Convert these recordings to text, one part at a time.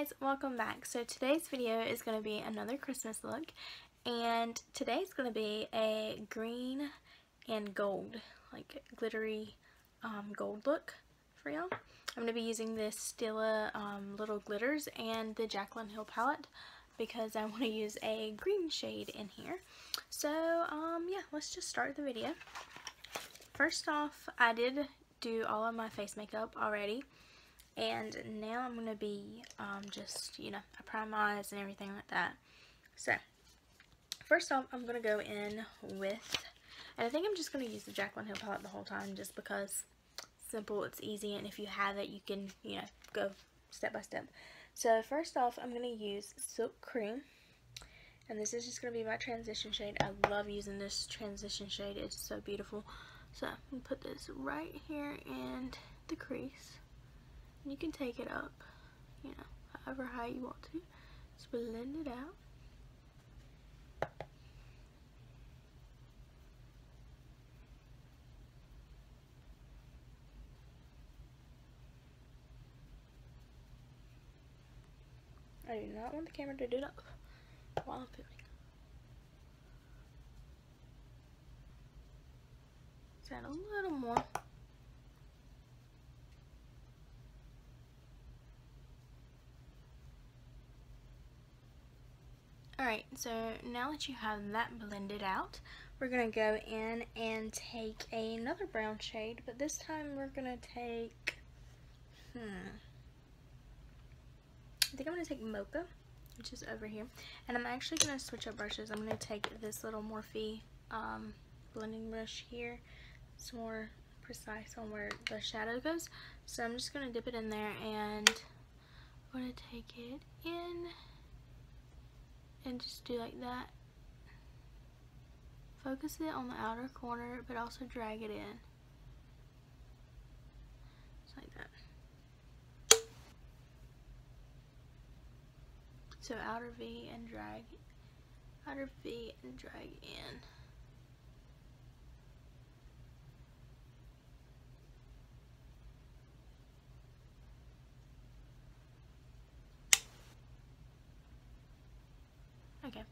guys, welcome back. So today's video is going to be another Christmas look and today's going to be a green and gold, like glittery um, gold look for y'all. I'm going to be using this Stila um, little glitters and the Jaclyn Hill palette because I want to use a green shade in here. So um, yeah, let's just start the video. First off, I did do all of my face makeup already and now I'm going to be um, just, you know, I prime my eyes and everything like that. So, first off, I'm going to go in with, and I think I'm just going to use the Jaclyn Hill palette the whole time just because simple, it's easy, and if you have it, you can, you know, go step by step. So, first off, I'm going to use Silk Cream. And this is just going to be my transition shade. I love using this transition shade. It's so beautiful. So, I'm going to put this right here in the crease. You can take it up, you know, however high you want to. Just blend it out. I do not want the camera to do it up while I'm filming. Let's add a little more. Alright, so now that you have that blended out, we're going to go in and take another brown shade, but this time we're going to take, hmm, I think I'm going to take Mocha, which is over here, and I'm actually going to switch up brushes. I'm going to take this little Morphe um, blending brush here. It's more precise on where the shadow goes, so I'm just going to dip it in there and I'm going to take it in and just do like that. Focus it on the outer corner, but also drag it in. Just like that. So outer V and drag, outer V and drag in. Okay,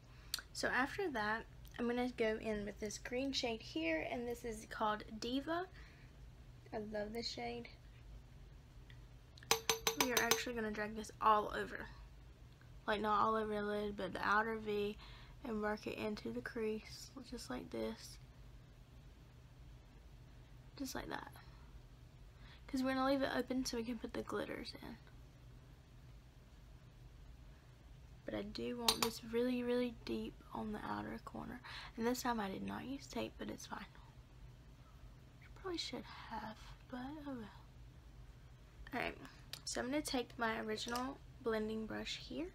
so after that, I'm going to go in with this green shade here, and this is called Diva. I love this shade. We are actually going to drag this all over. Like, not all over the lid, but the outer V, and work it into the crease, just like this. Just like that. Because we're going to leave it open so we can put the glitters in. But I do want this really, really deep on the outer corner. And this time I did not use tape, but it's fine. I probably should have, but oh well. Alright, so I'm going to take my original blending brush here,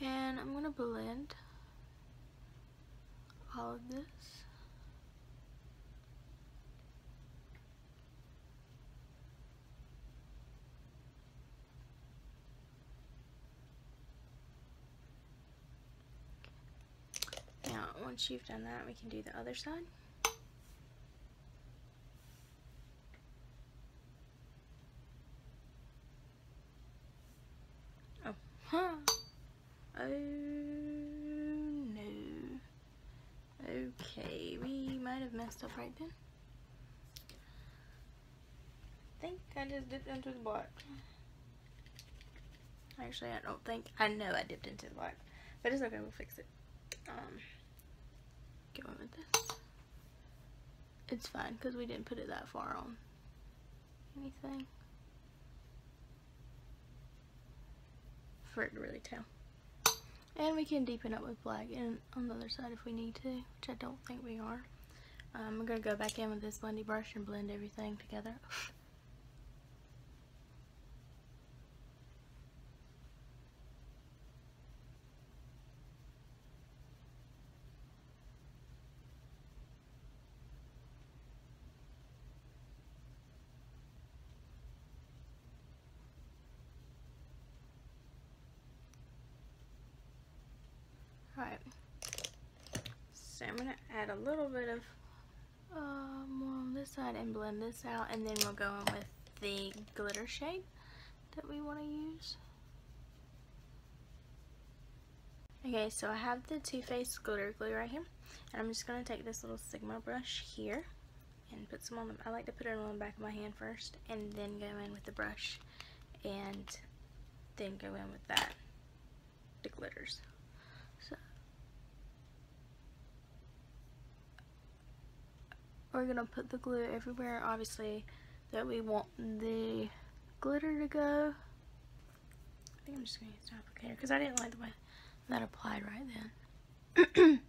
and I'm going to blend all of this. Once you've done that, we can do the other side. Oh, huh. Oh, no. Okay, we might have messed up right then. I think I just dipped into the black. Actually, I don't think, I know I dipped into the black. But it's okay, we'll fix it. Um, going with this. It's fine because we didn't put it that far on anything for it to really tell. And we can deepen up with black and on the other side if we need to, which I don't think we are. Um, I'm going to go back in with this blendy brush and blend everything together. Alright. So I'm going to add a little bit of uh, more on this side and blend this out. And then we'll go in with the glitter shade that we want to use. Okay, so I have the Too Faced glitter glue right here. And I'm just going to take this little Sigma brush here and put some on the, I like to put it on the back of my hand first and then go in with the brush and then go in with that, the glitters. So, we're to put the glue everywhere, obviously, that we want the glitter to go. I think I'm just to use the applicator because I didn't like the way that applied right then.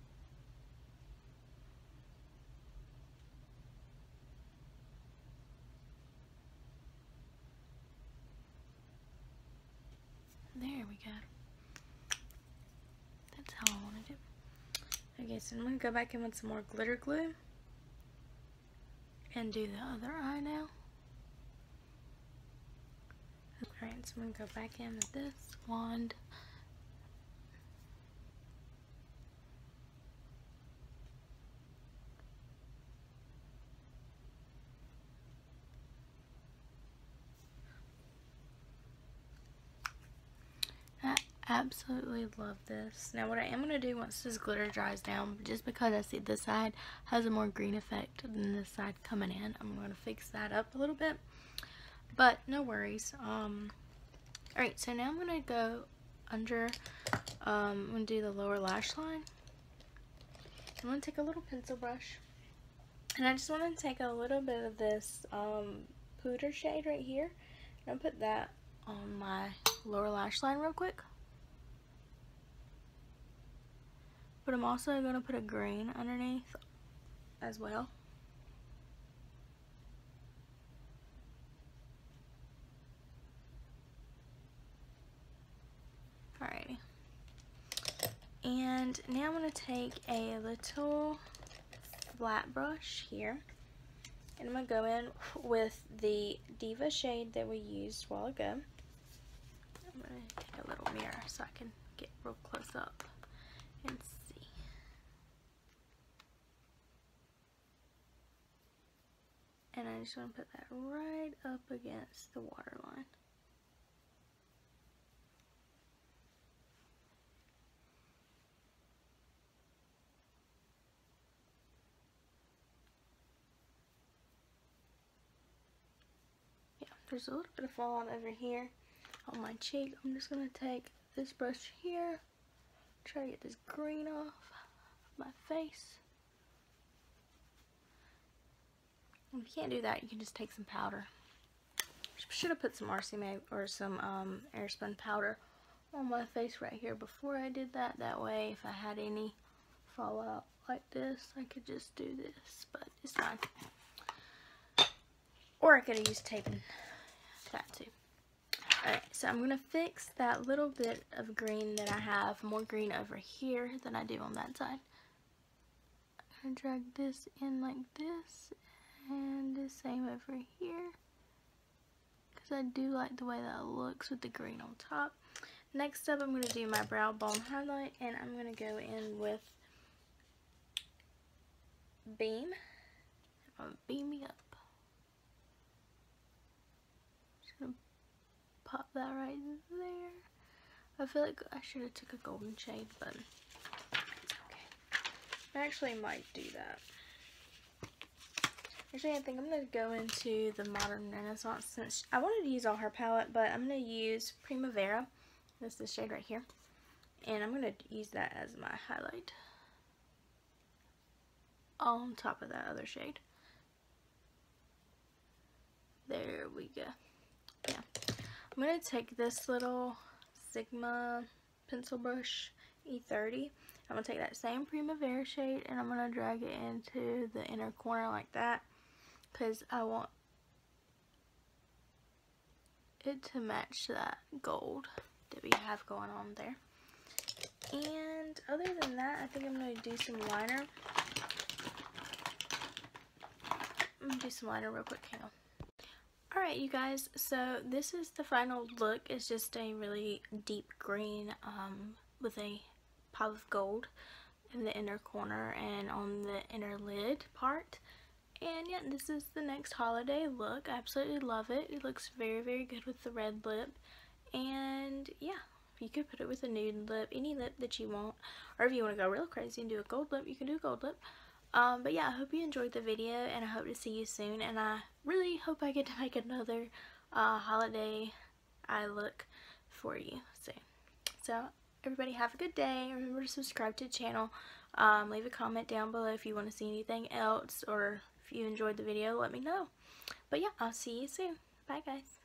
There we go. That's how I wanted it. Okay, so I'm to go back in with some more glitter glue. And do the other eye now. Alright, so I'm going to go back in with this wand. Absolutely love this. Now what I am going to do once this glitter dries down, just because I see this side has a more green effect than this side coming in, I'm going to fix that up a little bit. But no worries. Um, Alright, so now I'm going to go under, um, I'm going to do the lower lash line. I'm going to take a little pencil brush. And I just want to take a little bit of this um, pooter shade right here. And I'll put that on my lower lash line real quick. But I'm also going to put a green underneath as well. Alrighty. And now I'm going to take a little flat brush here. And I'm going to go in with the Diva shade that we used a while ago. I'm going to take a little mirror so I can get real close up and and I just want to put that right up against the water line. Yeah, there's a little bit of fallout over here on my cheek. I'm just going to take this brush here, try to get this green off my face. If you can't do that, you can just take some powder. Should have put some RC or some um, airspun powder on my face right here before I did that. That way, if I had any fallout like this, I could just do this, but it's fine. Or I could have used tape and that too. Alright, so I'm going to fix that little bit of green that I have, more green over here than I do on that side. I'm going to drag this in like this and the same over here because I do like the way that looks with the green on top. Next up I'm going to do my brow bone highlight and I'm going to go in with Beam. I'm beam me up. Just going to pop that right there. I feel like I should have took a golden shade but it's okay. I actually might do that. Actually, I think I'm going to go into the Modern Renaissance since I wanted to use all her palette, but I'm going to use Primavera. This is the shade right here. And I'm going to use that as my highlight. On top of that other shade. There we go. Yeah. I'm going to take this little Sigma pencil brush E30. I'm going to take that same Primavera shade and I'm going to drag it into the inner corner like that because I want it to match that gold that we have going on there. And other than that, I think I'm going to do some liner. I'm going to do some liner real quick. Hang on. Alright you guys, so this is the final look. It's just a really deep green um, with a pop of gold in the inner corner and on the inner lid part. And yeah, this is the next holiday look. I absolutely love it. It looks very, very good with the red lip. And yeah, You could put it with a nude lip, any lip that you want. Or if you want to go real crazy and do a gold lip, you can do a gold lip. Um, but yeah, I hope you enjoyed the video and I hope to see you soon. And I really hope I get to make another uh, holiday eye look for you soon. So everybody have a good day. Remember to subscribe to the channel. Um, leave a comment down below if you want to see anything else or you enjoyed the video, let me know. But yeah, I'll see you soon. Bye guys.